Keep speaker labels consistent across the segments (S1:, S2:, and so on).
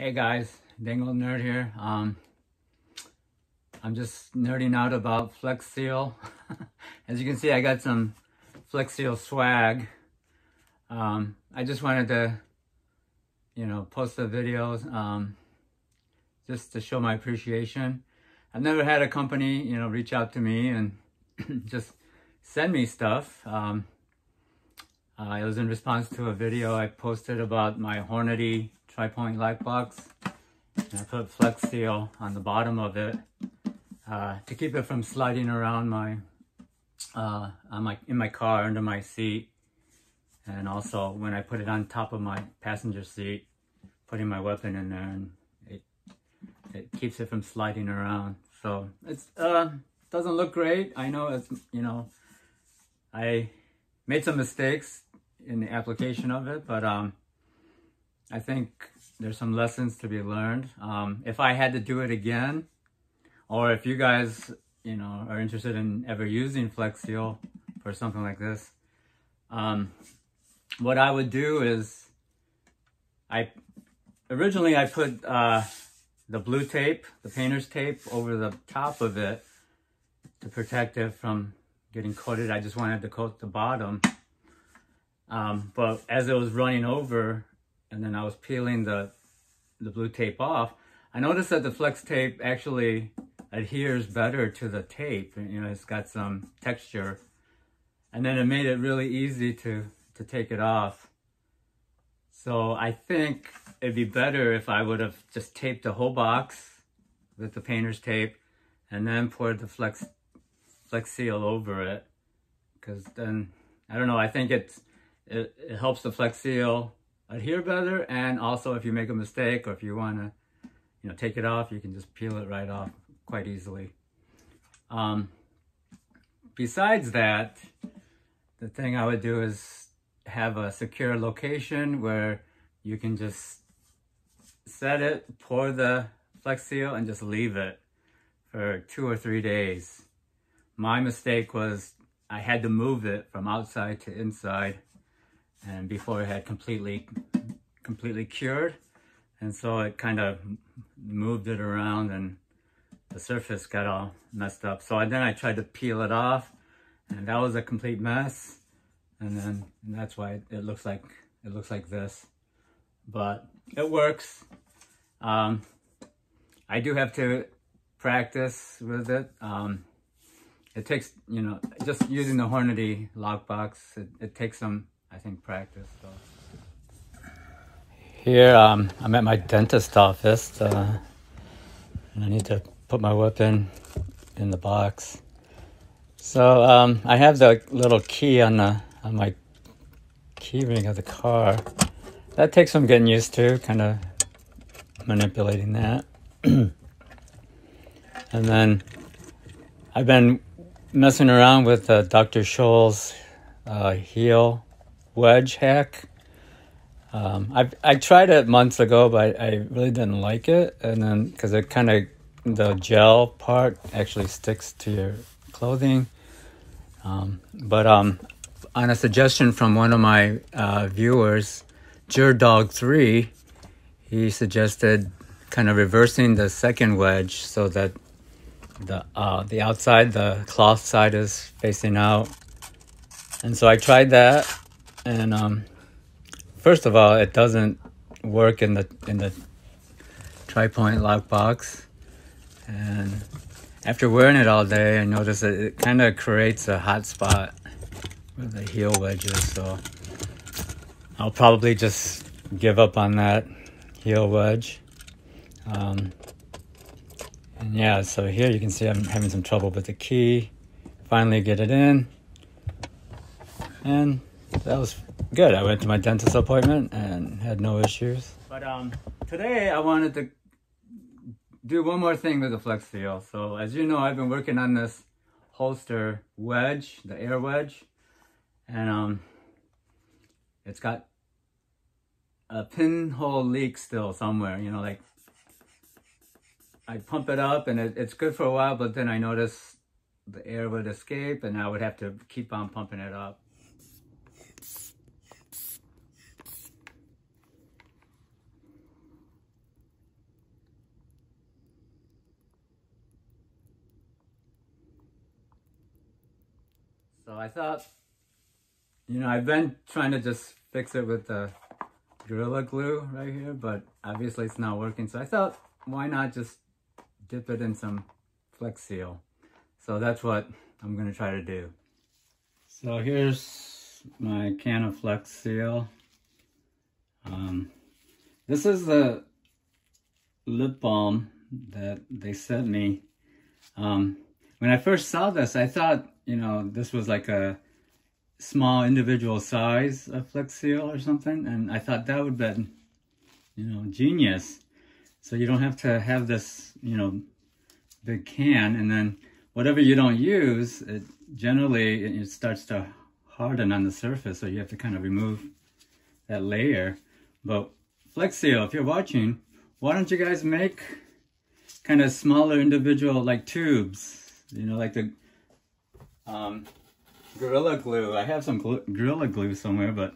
S1: Hey guys, Dangold Nerd here. Um, I'm just nerding out about Flex Seal. As you can see, I got some Flex Seal swag. Um, I just wanted to, you know, post the videos um, just to show my appreciation. I've never had a company, you know, reach out to me and just send me stuff. Um, uh, it was in response to a video I posted about my Hornady tri-point lock box. And I put flex seal on the bottom of it uh, to keep it from sliding around my, uh, my, in my car under my seat. And also when I put it on top of my passenger seat, putting my weapon in there and it, it keeps it from sliding around. So it's, uh, doesn't look great. I know it's, you know, I made some mistakes in the application of it, but, um, I think there's some lessons to be learned. Um, if I had to do it again, or if you guys, you know, are interested in ever using Flex Seal for something like this, um, what I would do is, I originally I put uh, the blue tape, the painter's tape, over the top of it to protect it from getting coated. I just wanted to coat the bottom. Um, but as it was running over, and then I was peeling the, the blue tape off, I noticed that the flex tape actually adheres better to the tape. You know, it's got some texture. And then it made it really easy to, to take it off. So I think it'd be better if I would have just taped the whole box with the painter's tape and then poured the flex, flex seal over it. Cause then, I don't know, I think it's, it, it helps the flex seal adhere better. And also if you make a mistake or if you want to, you know, take it off, you can just peel it right off quite easily. Um, besides that, the thing I would do is have a secure location where you can just set it, pour the Flex Seal and just leave it for two or three days. My mistake was I had to move it from outside to inside and before it had completely completely cured. And so it kind of moved it around and the surface got all messed up. So then I tried to peel it off and that was a complete mess. And then and that's why it looks like it looks like this. But it works. Um, I do have to practice with it. Um, it takes you know just using the Hornady lockbox it, it takes some I think practice. Here, um, I'm at my dentist office, uh, and I need to put my weapon in the box. So um, I have the little key on the on my key ring of the car. That takes some getting used to, kind of manipulating that. and then I've been messing around with uh, Dr. Scholl's uh, heel wedge hack. Um, I I tried it months ago, but I really didn't like it, and then because it kind of the gel part actually sticks to your clothing. Um, but um, on a suggestion from one of my uh, viewers, Dog3, he suggested kind of reversing the second wedge so that the uh, the outside, the cloth side is facing out. And so I tried that and um, first of all, it doesn't work in the in the tri-point lock box. And after wearing it all day, I noticed that it kind of creates a hot spot with the heel wedges. So I'll probably just give up on that heel wedge. Um, and yeah, so here you can see I'm having some trouble with the key. Finally get it in. And that was good. I went to my dentist appointment and had no issues. But um, today I wanted to do one more thing with the Flex Seal. So as you know, I've been working on this holster wedge, the air wedge, and um, it's got a pinhole leak still somewhere, you know, like I pump it up and it, it's good for a while, but then I notice the air would escape and I would have to keep on pumping it up. So I thought, you know, I've been trying to just fix it with the Gorilla Glue right here, but obviously it's not working. So I thought, why not just dip it in some Flex Seal? So that's what I'm gonna try to do. So here's my can of Flex Seal. Um, this is the lip balm that they sent me. Um, when I first saw this, I thought, you know, this was like a small individual size of Flex Seal or something. And I thought that would be, you know, genius. So you don't have to have this, you know, big can. And then whatever you don't use, it generally it starts to harden on the surface. So you have to kind of remove that layer. But Flex Seal, if you're watching, why don't you guys make kind of smaller individual like tubes? You know, like the um, Gorilla Glue. I have some glue, Gorilla Glue somewhere, but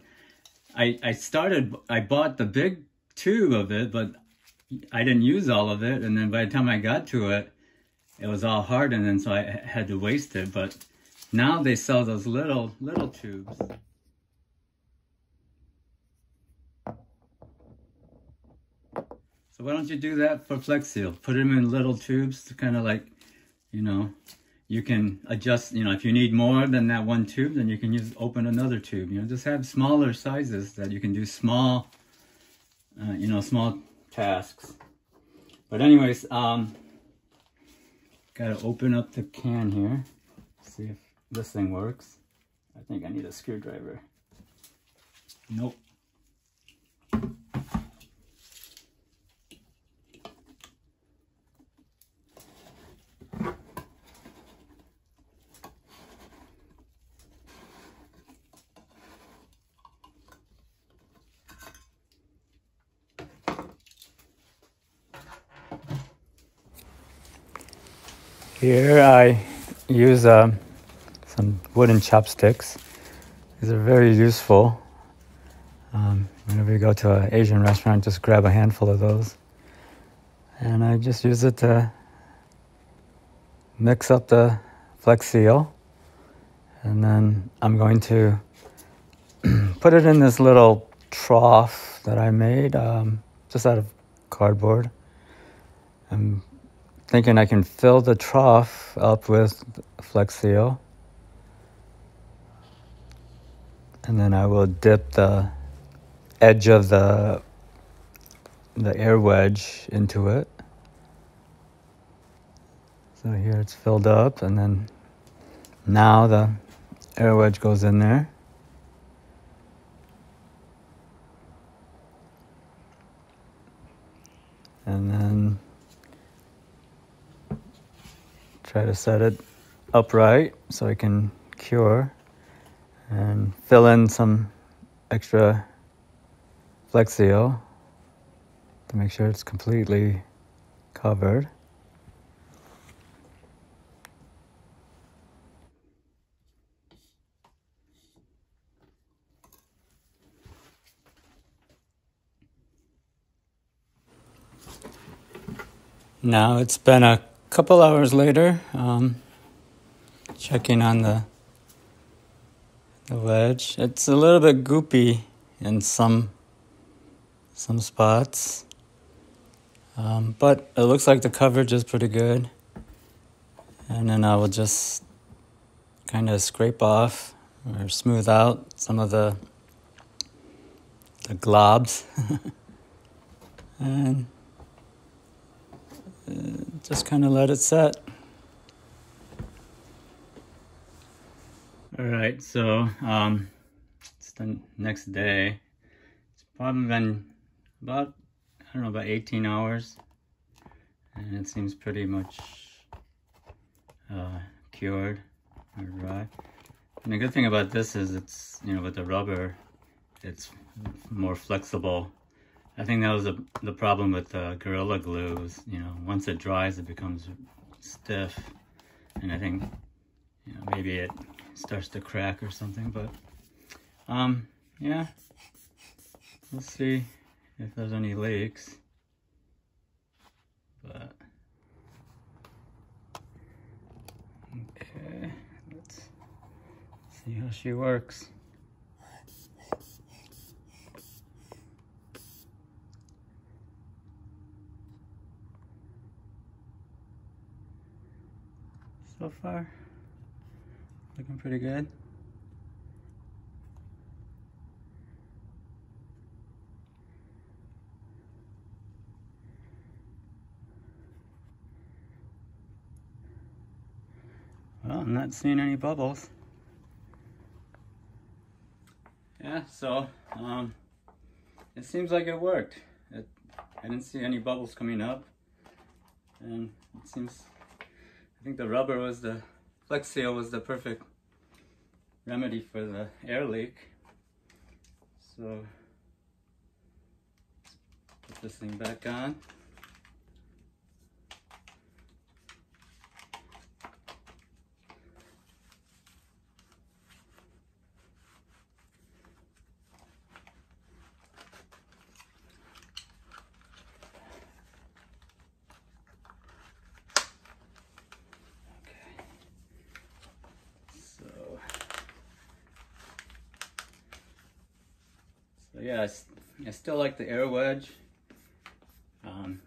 S1: I, I started, I bought the big tube of it, but I didn't use all of it. And then by the time I got to it, it was all hardened and so I had to waste it. But now they sell those little, little tubes. So why don't you do that for Flex Seal? Put them in little tubes to kind of like, you know, you can adjust, you know, if you need more than that one tube, then you can use open another tube. You know, just have smaller sizes that you can do small, uh, you know, small tasks. But anyways, um, gotta open up the can here, see if this thing works. I think I need a screwdriver. Nope. Here I use uh, some wooden chopsticks. These are very useful. Um, whenever you go to an Asian restaurant, just grab a handful of those. And I just use it to mix up the Flex Seal. And then I'm going to put it in this little trough that I made um, just out of cardboard. I'm thinking I can fill the trough up with Flex Seal. And then I will dip the edge of the the air wedge into it. So here it's filled up and then now the air wedge goes in there. And then try to set it upright so I can cure and fill in some extra Flex Seal to make sure it's completely covered. Now it's been a couple hours later, um, checking on the the wedge. It's a little bit goopy in some some spots, um, but it looks like the coverage is pretty good. And then I will just kind of scrape off or smooth out some of the the globs and just kind of let it set. All right, so um, it's the next day. It's probably been about, I don't know, about 18 hours. And it seems pretty much uh, cured or dry. And the good thing about this is it's, you know, with the rubber, it's more flexible I think that was a, the problem with uh, Gorilla Glue is, you know, once it dries, it becomes stiff. And I think, you know, maybe it starts to crack or something, but, um, yeah. Let's see if there's any leaks. But, okay, let's See how she works. So far, looking pretty good. Well, I'm not seeing any bubbles. Yeah, so um, it seems like it worked. It, I didn't see any bubbles coming up. And it seems, I think the rubber was the, Flex Seal was the perfect remedy for the air leak. So, put this thing back on. Yeah, I, I, still like the air wedge. Um,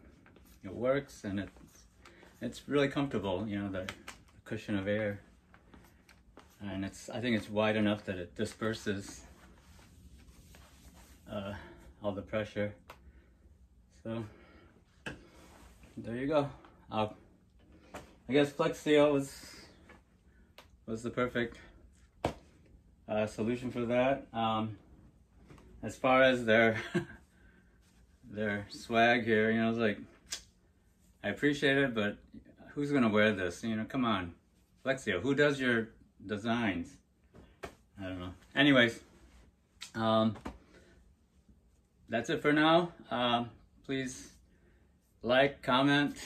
S1: it works and it's, it's really comfortable, you know, the, the cushion of air. And it's, I think it's wide enough that it disperses uh, all the pressure. So there you go. Uh, I guess Flex Seal was was the perfect uh, solution for that. Um, as far as their their swag here, you know, it's like I appreciate it, but who's gonna wear this? You know, come on, Flex Seal. Who does your designs? I don't know. Anyways, um, that's it for now. Um, please like, comment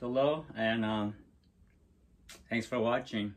S1: below, and um, thanks for watching.